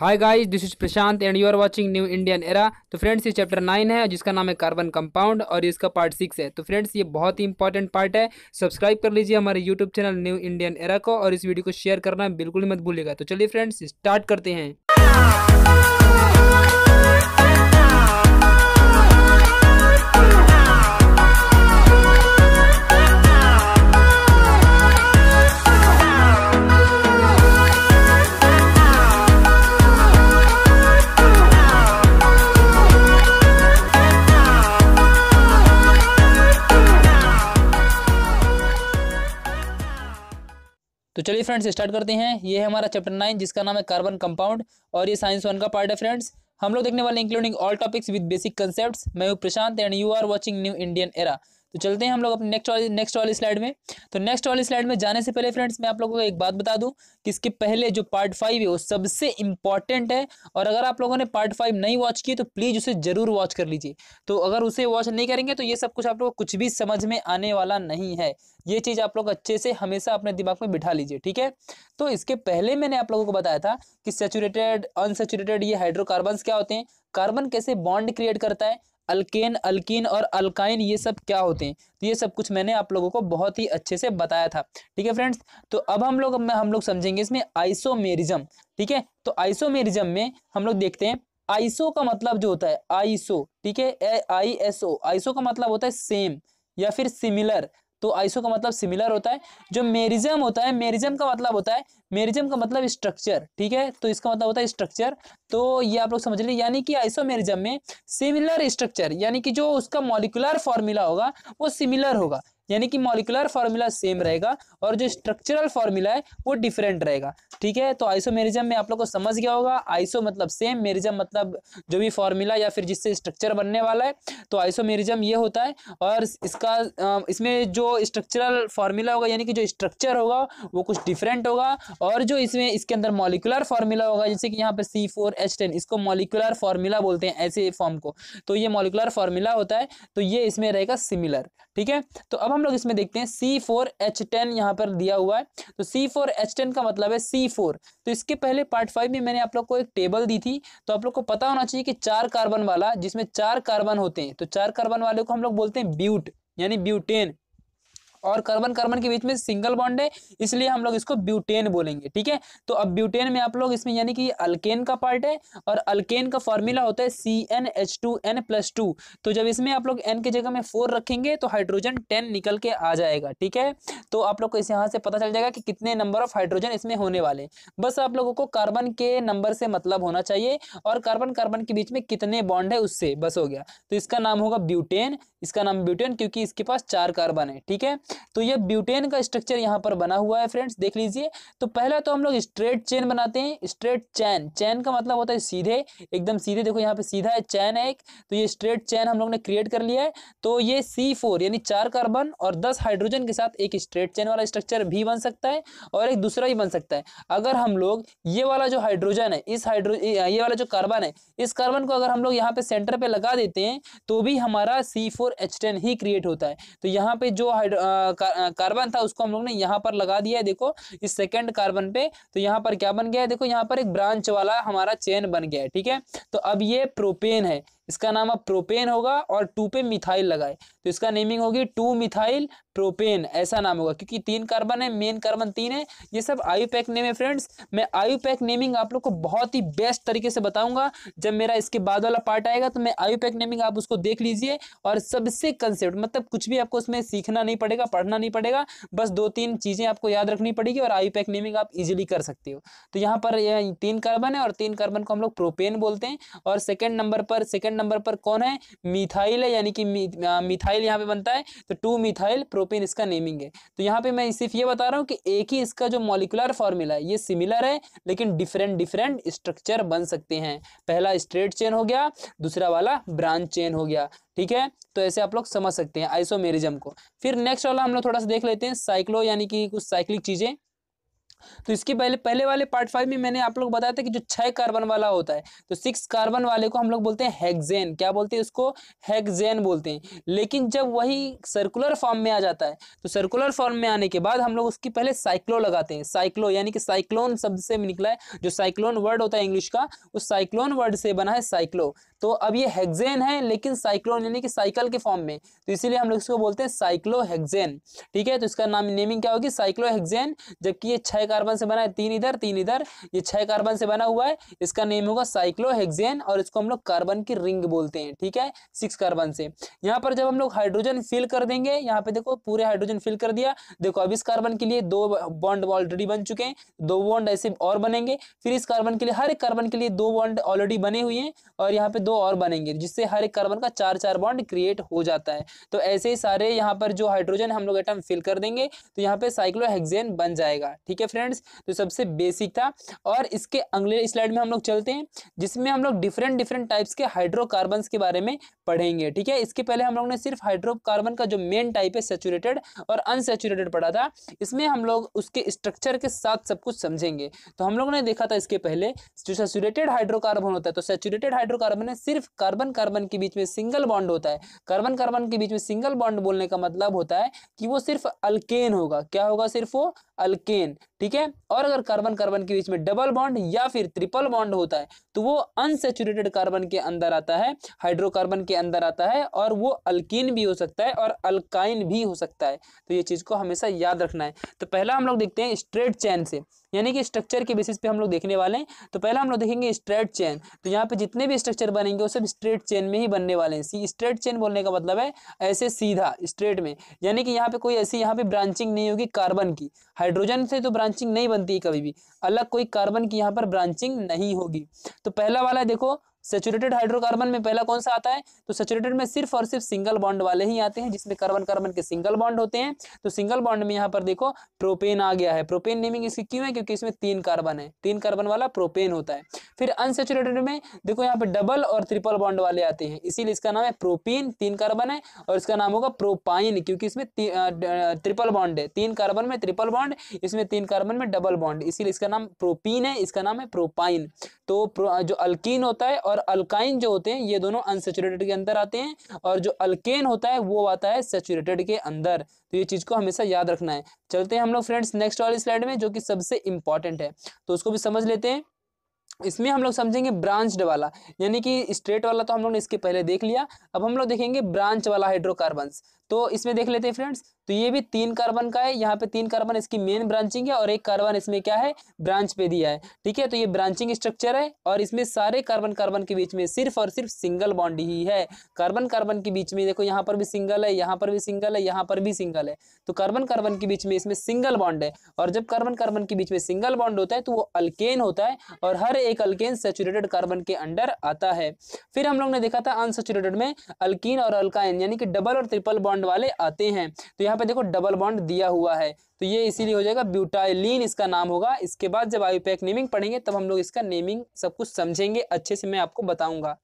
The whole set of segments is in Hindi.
Hi guys this is Prashant and you are watching new Indian era तो फ्रेंड्स ये चैप्टर नाइन है, जिसका नाम है कार्बन कंपाउंड और इसका पार्ट सिक्स है। तो फ्रेंड्स ये बहुत ही इंपॉर्टेंट पार्ट है। सब्सक्राइब कर लीजिए हमारे YouTube channel new Indian era को और इस वीडियो को शेयर करना बिल्कुल ही मत भूलेगा तो चलिए फ्रेंड्स स्टार्ट करते हैं। चलिए फ्रेंड्स स्टार्ट करते हैं। ये है हमारा चैप्टर नाइन जिसका नाम है कार्बन कंपाउंड और ये साइंस वन का पार्ट है फ्रेंड्स हम लोग देखने वाले including all topics with basic concept मैं हूँ Prashant and you are watching new Indian era तो चलते हैं हम लोग अपने नेक्स्ट वाली नेक्स्ट वाली स्लाइड में। तो नेक्स्ट वाली स्लाइड में जाने से पहले फ्रेंड्स मैं आप लोगों को एक बात बता दूँ कि इसके पहले जो पार्ट फाइव है, वो सबसे इंपॉर्टेंट है। और अगर आप लोगों ने पार्ट फाइव नहीं वॉच की तो प्लीज़ उसे ज़रूर वॉच कर लीजिए। तो अगर उसे वॉच नहीं करेंगे तो ये सब कुछ आप लोग कुछ भी समझ में आने वाला नहीं है। ये चीज़ आप लोग अच्छे से हमेशा अपने दिमाग में बिठा लीजिए, ठीक है? तो इसके पहले मैंने आप लोगों को बताया था कि सेचुरेटेड अनसेचुरेटेड ये हाइड्रोकार्बन क्या होते हैं? कार्बन कैसे बॉन्ड क्रिएट करता है? अल्केन, अल्किन और अल्काइन, ये सब क्या होते हैं? तो ये सब कुछ मैंने आप लोगों को बहुत ही अच्छे से बताया था। ठीक है फ्रेंड्स? तो अब हम लोग हम लोग समझेंगे इसमें आइसोमेरिज्म। ठीक है? तो आइसोमेरिज्म में हम लोग देखते हैं, आइसो का मतलब जो होता है, आइसो। ठीक है? आई, एस, ओ। आइसो का मतलब होता है सेम या फिर सिमिलर। तो आइसो का मतलब सिमिलर होता है। जो मेरिजम होता है मेरिजम का मतलब होता है मेरिजम का मतलब स्ट्रक्चर ठीक है? तो इसका मतलब होता है स्ट्रक्चर तो ये आप लोग समझ लीजिए, यानी कि आइसोमेरिज्म में सिमिलर स्ट्रक्चर यानी कि जो उसका मॉलिकुलर फॉर्मूला होगा, वो सिमिलर होगा। यानी कि मॉलिकुलर फार्मूला सेम रहेगा और जो स्ट्रक्चरल फार्मूला है, वो डिफरेंट रहेगा। ठीक है? तो आइसोमेरिज्म में आप लोग को समझ गया होगा आइसो मतलब सेम मेरिज्म मतलब जो भी फार्मूला या फिर जिससे स्ट्रक्चर बनने वाला है तो आइसोमेरिज्म ये होता है और इसका इसमें जो स्ट्रक्चरल फार्मूला होगा, यानी कि जो स्ट्रक्चर होगा, वो कुछ डिफरेंट होगा और जो इसमें, इसके अंदर मॉलिकुलर फार्मूला होगा, जैसे कि यहाँ पर सी फोर एच टेन इसको मॉलिकुलर फार्मूला बोलते हैं ऐसे फॉर्म को। तो ये मॉलिकुलर फार्मूला होता है तो ये इसमें रहेगा सिमिलर ठीक है? तो अब लोग इसमें देखते हैं सी फोर एच टेन यहाँ पर दिया हुआ है। तो सी फोर एच टेन का मतलब है सी फोर तो इसके पहले पार्ट फाइव में मैंने आप लोग को एक टेबल दी थी। तो आप लोग को पता होना चाहिए कि चार कार्बन वाला, जिसमें चार कार्बन होते हैं तो चार कार्बन वाले को हम लोग बोलते हैं ब्यूट यानी ब्यूटेन और कार्बन कार्बन के बीच में सिंगल बॉन्ड है, इसलिए हम लोग इसको ब्यूटेन बोलेंगे, ठीक है? तो अब ब्यूटेन में आप लोग इसमें यानी कि अल्केन का पार्ट है, और अल्केन का फॉर्मूला होता है C N H two N plus two तो जब इसमें आप लोग एन की जगह में फोर रखेंगे तो हाइड्रोजन टेन निकल के आ जाएगा, ठीक है? तो आप लोग को इस यहाँ से पता चल जाएगा कि कितने नंबर ऑफ़ हाइड्रोजन इसमें होने वाले बस आप लोगों को कार्बन के नंबर से मतलब होना चाहिए, और कार्बन कार्बन के बीच में कितने बॉन्ड है उससे बस हो गया। तो इसका नाम होगा ब्यूटेन इसका नाम ब्यूटेन क्योंकि इसके पास चार कार्बन है, ठीक है? तो ये ब्यूटेन का स्ट्रक्चर यहाँ पर बना हुआ है फ्रेंड्स देख लीजिए। तो पहला तो हम लोग स्ट्रेट चेन बनाते हैं स्ट्रेट चैन चैन का मतलब होता है सीधे, एकदम सीधे। देखो यहाँ पे सीधा है चैन है एक। तो ये स्ट्रेट चैन हम लोग ने क्रिएट कर लिया है। तो ये सी फोर यानी चार कार्बन और दस हाइड्रोजन के साथ एक स्ट्रेट चैन वाला स्ट्रक्चर भी बन सकता है और एक दूसरा भी बन सकता है। अगर हम लोग ये वाला जो हाइड्रोजन है, इस हाइड्रो ये वाला जो कार्बन है, इस कार्बन को अगर हम लोग यहाँ पे सेंटर पे लगा देते हैं तो भी हमारा सी फोर एच टेन ही क्रिएट होता है। तो यहाँ पे जो कार्बन था, उसको हम लोग ने यहाँ पर लगा दिया है, देखो, इस सेकेंड कार्बन पे। तो यहाँ पर क्या बन गया है? देखो, यहाँ पर एक ब्रांच वाला हमारा चेन बन गया है, ठीक है? तो अब ये प्रोपेन है। इसका नाम अब प्रोपेन होगा और टू पे मिथाइल लगाए। तो इसका नेमिंग होगी टू मिथाइल प्रोपेन, ऐसा नाम होगा, क्योंकि तीन कार्बन है मेन कार्बन तीन है। ये सब आयु पैक नेम है फ्रेंड्स मैं आयु पैक नेमिंग आप लोग को बहुत ही बेस्ट तरीके से बताऊँगा। जब मेरा इसके बाद वाला पार्ट आएगा तो मैं आयु पैक नेमिंग आप उसको देख लीजिए। और सबसे कंसेप्ट मतलब कुछ भी आपको उसमें सीखना नहीं पड़ेगा, पढ़ना नहीं पड़ेगा। बस दो तीन चीज़ें आपको याद रखनी पड़ेगी और आयु पैक नेमिंग आप इजिली कर सकते हो। तो यहाँ पर तीन कार्बन है और तीन कार्बन को हम लोग प्रोपेन बोलते हैं। और सेकेंड नंबर पर सेकेंड नंबर पर कौन है? मिथाइल है, यानी कि मिथाइल यहाँ पे बनता है तो टू मिथाइल प्रोपेन इसका नेमिंग है। तो यहाँ पे मैं सिर्फ़ ये बता रहा हूँ कि एक ही इसका जो मॉलिकुलर फॉर्मूला है, ये सिमिलर है, लेकिन डिफरेंट डिफरेंट स्ट्रक्चर बन सकते हैं। पहला स्ट्रेट चेन हो गया, दूसरा वाला ब्रांच चेन हो गया, ठीक है? तो ऐसे आप लोग समझ सकते हैं आइसोमेरिज्म को। फिर नेक्स्ट वाला हम लोग थोड़ा सा देख लेते हैं साइक्लो यानी कि कुछ साइक्लिक चीज़ें। तो इसके पहले पहले वाले पार्ट फाइव में मैंने आप लोग बताया था कि जो छह कार्बन वाला होता है तो सिक्स कार्बन वाले को हम लोग बोलते हैं हेक्जेन क्या बोलते हैं उसको हेक्जेन बोलते हैं। लेकिन जब वही सर्कुलर फॉर्म में आ जाता है तो सर्कुलर फॉर्म में आने के बाद हम लोग उसकी पहले साइक्लो लगाते हैं। साइक्लो यानी कि साइक्लोन शब्द से निकला है, जो साइक्लोन वर्ड होता है इंग्लिश का, उस साइक्लोन वर्ड से बना है साइक्लो तो अब ये हेक्जेन है, लेकिन साइक्लोन यानी कि साइकिल के फॉर्म में। तो इसीलिए हम लोग इसको बोलते हैं साइक्लो हेक्जेन ठीक है तो इसका नाम नेमिंग क्या होगी? साइक्लो हेक्जेन जबकि ये छह कार्बन से बना है, तीन इधर तीन इधर। ये छह कार्बन से बना हुआ है, इसका नेम होगा साइक्लोहेक्सेन और इसको हम लोग कार्बन की रिंग बोलते हैं, ठीक है? सिक्स कार्बन से। यहाँ पर जब हम लोग हाइड्रोजन फिल कर देंगे, यहाँ पे देखो पूरे हाइड्रोजन फिल कर दिया। देखो, अब इस कार्बन के लिए दो बॉन्ड ऑलरेडी बन चुके हैं, दो बॉन्ड ऐसे और बनेंगे। फिर इस कार्बन के लिए, हर एक कार्बन के लिए दो बॉन्ड ऑलरेडी बने हुए हैं और यहाँ पे दो और बनेंगे, जिससे हर एक कार्बन का चार चार बॉन्ड क्रिएट हो जाता है। तो ऐसे ही सारे यहाँ पर जो हाइड्रोजन हम लोग एटम फिल कर देंगे तो यहाँ पे साइक्लोहेक्सेन बन जाएगा, ठीक है? फ्रेंड्स तो सबसे बेसिक था। और इसके अगले स्लाइड में हम लोग चलते हैं, जिसमें हम लोग डिफरेंट डिफरेंट टाइप्स के हाइड्रोकार्बन के बारे में पढ़ेंगे, ठीक है? इसके पहले हम लोग ने सिर्फ़ हाइड्रोकार्बन का जो मेन टाइप है सेचुरेटेड और अनसेचुरेटेड पढ़ा था। इसमें हम लोग उसके स्ट्रक्चर के साथ सब कुछ समझेंगे। तो हम लोग ने देखा था इसके पहले, जो सेचुरेटेड हाइड्रोकार्बन होता है तो सेचुरेटेड हाइड्रोकार्बन में सिर्फ़ कार्बन कार्बन के बीच में सिंगल बॉन्ड होता है। कार्बन कार्बन के बीच में सिंगल बॉन्ड बोलने का मतलब होता है कि वो सिर्फ़ अल्केन होगा। क्या होगा सिर्फ़ वो? अल्केन ठीक है? और अगर कार्बन कार्बन के बीच में डबल बॉन्ड या फिर ट्रिपल बॉन्ड होता है तो वो अनसेचुरेटेड कार्बन के अंदर आता है हाइड्रोकार्बन के अंदर आता है, और वो अल्किन भी हो सकता है और अल्काइन भी हो सकता है। तो ये चीज़ को हमेशा याद रखना है। तो पहला हम लोग देखते हैं स्ट्रेट चैन से। यानी कि स्ट्रक्चर के बेसिस पे हम लोग देखने वाले हैं। तो पहला हम लोग देखेंगे स्ट्रेट चेन तो यहाँ पे जितने भी स्ट्रक्चर बनेंगे, वो सब स्ट्रेट चेन में ही बनने वाले हैं। सी स्ट्रेट चेन बोलने का मतलब है ऐसे सीधा स्ट्रेट में। यानी कि यहाँ पे कोई ऐसी यहाँ पे ब्रांचिंग नहीं होगी कार्बन की। हाइड्रोजन से तो ब्रांचिंग नहीं बनती है कभी भी। अलग कोई कार्बन की यहाँ पर ब्रांचिंग नहीं होगी। तो पहला वाला देखो सेचुरेटेड हाइड्रोकार्बन में पहला कौन सा आता है? तो सेचुरेटेड में सिर्फ़ और सिर्फ़ सिंगल बॉन्ड वाले ही आते हैं, जिसमें कार्बन कार्बन के सिंगल बॉन्ड होते हैं। तो सिंगल बॉन्ड में यहाँ पर देखो प्रोपेन आ गया है। प्रोपेन नेमिंग इसकी क्यों है? क्योंकि इसमें तीन कार्बन है। तीन कार्बन वाला प्रोपेन होता है। फिर अनसेचुरेटेड में देखो यहाँ पे डबल और ट्रिपल बॉन्ड वाले आते हैं। इसीलिए इसका नाम है प्रोपीन तीन कार्बन है, और इसका नाम होगा प्रोपाइन क्योंकि इसमें ट्रिपल बॉन्ड है। तीन कार्बन में ट्रिपल बॉन्ड इसमें तीन कार्बन में डबल बॉन्ड इसीलिए इसका नाम प्रोपीन है, इसका नाम है प्रोपाइन तो जो अल्कीन होता है और अल्काइन जो होते हैं, ये दोनों अनसेचुरेटेड के अंदर आते हैं और जो अल्केन होता है, वो आता है सेचुरेटेड के अंदर। तो ये चीज़ को हमेशा याद रखना है। चलते हैं हम लोग फ्रेंड्स नेक्स्ट वाली स्लाइड में, जो कि सबसे इंपॉर्टेंट है। तो उसको भी समझ लेते हैं। इसमें हम लोग समझेंगे ब्रांच्ड वाला, यानी कि स्ट्रेट वाला तो हम लोग ने इसके पहले देख लिया, अब हम लोग देखेंगे ब्रांच वाला हाइड्रोकार्बन तो इसमें देख लेते हैं फ्रेंड्स तो ये भी तीन कार्बन का है, यहाँ पे तीन कार्बन इसकी मेन ब्रांचिंग है, और एक कार्बन इसमें क्या है, ब्रांच पे दिया है। ठीक है तो ये ब्रांचिंग स्ट्रक्चर है, और इसमें सारे कार्बन कार्बन के बीच में सिर्फ़ और सिर्फ़ सिंगल बॉन्ड ही है। कार्बन कार्बन के बीच में देखो, यहाँ पर भी सिंगल है, यहाँ पर भी सिंगल है, यहाँ पर भी सिंगल है। तो कार्बन कार्बन के बीच में इसमें सिंगल बॉन्ड है, और जब कार्बन कार्बन के बीच में सिंगल बॉन्ड होता है तो वो अल्केन होता है, और हर एक अल्केन सेचुरेटेड कार्बन के अंडर आता है। फिर हम लोग ने देखा था अनसेचुरेटेड में अल्कीन और अल्काइन यानी कि डबल और ट्रिपल बॉन्ड वाले आते हैं। तो यहाँ पे देखो डबल बॉन्ड दिया हुआ है। तो ये इसीलिए हो जाएगा ब्यूटाइलिन इसका नाम होगा। इसके बाद जब आयुपैक नेमिंग पढ़ेंगे, तब हम लोग इसका नेमिंग सब कुछ समझेंगे। अच्छे से मैं आपको बताऊँगा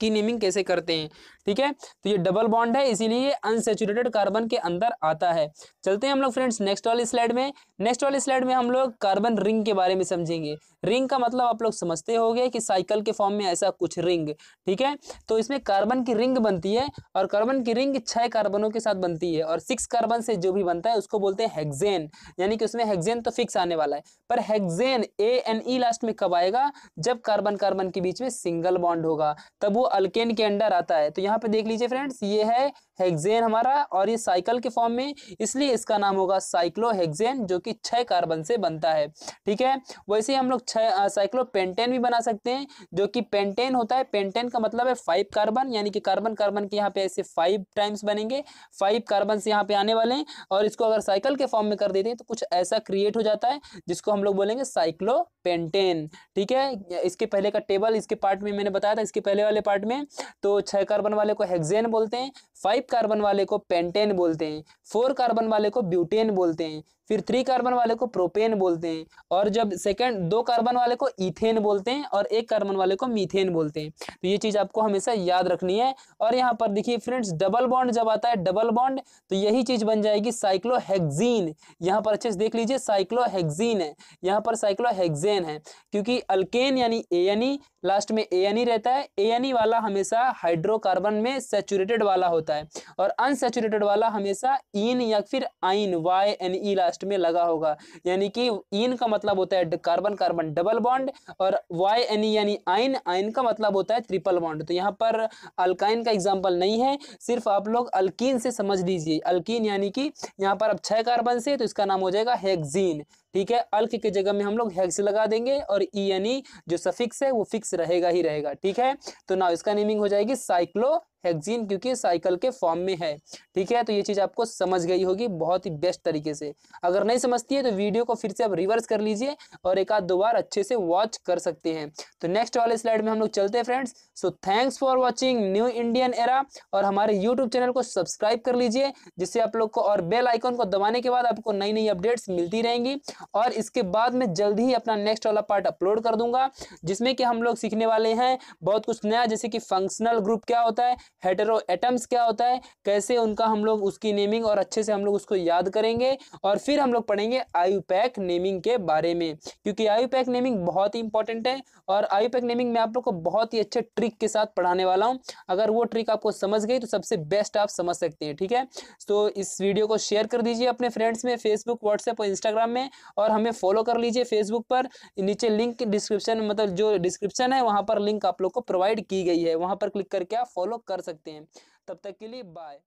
की नेमिंग कैसे करते हैं। ठीक है? तो ये डबल बॉन्ड है, इसीलिए अनसेचुरेटेड कार्बन के अंदर आता है। चलते हैं हम लोग फ्रेंड्स नेक्स्ट वाली स्लाइड में। नेक्स्ट वाली स्लाइड में हम लोग कार्बन रिंग के बारे में समझेंगे। रिंग का मतलब आप लोग समझते हो कि साइकिल के फॉर्म में ऐसा कुछ रिंग ठीक है? तो इसमें कार्बन की रिंग बनती है और कार्बन की रिंग छह कार्बनों के साथ बनती है और सिक्स कार्बन से जो भी बनता है उसको बोलते हैं हेक्सेन यानी कि उसमें हेक्सेन तो फिक्स आने वाला है। पर hexane A N E last में कब आएगा? जब कार्बन कार्बन के बीच में सिंगल बॉन्ड होगा, तब वो अल्केन के अंडर आता है। तो यहाँ पे देख लीजिए फ्रेंड्स ये है हेक्सेन हमारा और ये साइकिल के फॉर्म में, इसलिए इसका नाम होगा साइक्लोहेक्सेन जो कि छह कार्बन से बनता है। ठीक है? वैसे हम लोग छह साइक्लोपेंटेन भी बना सकते हैं, जो कि पेंटेन होता है। पेंटेन का मतलब है फाइव कार्बन यानी कि कार्बन कार्बन के यहाँ पे ऐसे फाइव टाइम्स बनेंगे। फाइव कार्बन से यहाँ पे आने वाले हैं और इसको अगर साइकिल के फॉर्म में कर देते हैं तो कुछ ऐसा क्रिएट हो जाता है, जिसको हम लोग बोलेंगे साइक्लोपेंटेन ठीक है? इसके पहले का टेबल इसके पार्ट में मैंने बताया था, इसके पहले वाले पार्ट में तो छह कार्बन वाले को हेक्सेन बोलते हैं। फाइव कार्बन वाले को पेंटेन बोलते हैं फोर कार्बन वाले को ब्यूटेन बोलते हैं। फिर थ्री कार्बन वाले को प्रोपेन बोलते हैं और जब सेकेंड दो कार्बन वाले को इथेन बोलते हैं और एक कार्बन वाले को मीथेन बोलते हैं। तो ये चीज़ आपको हमेशा याद रखनी है और यहाँ पर देखिए फ्रेंड्स डबल बॉन्ड जब आता है डबल बॉन्ड तो यही चीज़ बन जाएगी साइक्लोहेक्जीन यहाँ पर अच्छे से देख लीजिए साइक्लोहेक्जीन है। यहाँ पर साइक्लोहेक्जेन है, क्योंकि अल्केन यानी ए लास्ट में ए रहता है। ए वाला हमेशा हाइड्रोकार्बन में सेचुरेटेड वाला होता है और अनसेचुरेटेड वाला हमेशा इन या फिर yne Y N E last में लगा होगा। यानी कि इन का मतलब होता है कार्बन कार्बन डबल बॉन्ड और वाई एन यानी आइन आइन का मतलब होता है ट्रिपल बॉन्ड तो यहाँ पर अल्काइन का एग्ज़ाम्पल नहीं है, सिर्फ़ आप लोग अल्कीन से समझ लीजिए। अल्कीन यानी कि यहाँ पर अब छह कार्बन से तो इसका नाम हो जाएगा हेक्जीन ठीक है? अल्क की जगह में हम लोग हेक्स लगा देंगे और ई यानी जो सफिक्स है, वो फिक्स रहेगा ही रहेगा। ठीक है? तो ना इसका नेमिंग हो जाएगी साइक्लो हेक्जीन क्योंकि साइकिल के फॉर्म में है। ठीक है? तो ये चीज़ आपको समझ गई होगी बहुत ही बेस्ट तरीके से। अगर नहीं समझती है तो वीडियो को फिर से आप रिवर्स कर लीजिए और एक आध दो बार अच्छे से वॉच कर सकते हैं। तो नेक्स्ट वाले स्लाइड में हम लोग चलते हैं friends so thanks for watching new Indian era और हमारे यूट्यूब चैनल को सब्सक्राइब कर लीजिए, जिससे आप लोग को और बेल आइकॉन को दबाने के बाद आपको नई नई अपडेट्स मिलती रहेंगी। और इसके बाद में जल्द ही अपना नेक्स्ट वाला पार्ट अपलोड कर दूँगा, जिसमें कि हम लोग सीखने वाले हैं बहुत कुछ नया, जैसे कि फंक्शनल ग्रुप क्या होता है हेटेरो एटम्स क्या होता है? कैसे उनका हम लोग उसकी नेमिंग और अच्छे से हम लोग उसको याद करेंगे और फिर हम लोग पढ़ेंगे आयुपैक नेमिंग के बारे में। क्योंकि आयुपैक नेमिंग बहुत ही इंपॉर्टेंट है और आयुपैक नेमिंग मैं आप लोग को बहुत ही अच्छे ट्रिक के साथ पढ़ाने वाला हूँ। अगर वो ट्रिक आपको समझ गई तो सबसे बेस्ट आप समझ सकते हैं, ठीक है? तो इस वीडियो को शेयर कर दीजिए अपने फ्रेंड्स में फेसबुक व्हाट्सएप और इंस्टाग्राम में और हमें फॉलो कर लीजिए फेसबुक पर। नीचे लिंक डिस्क्रिप्शन मतलब जो डिस्क्रिप्शन है, वहाँ पर लिंक आप लोग को प्रोवाइड की गई है। वहाँ पर क्लिक करके आप फॉलो कर सकते हैं। तब तक के लिए बाय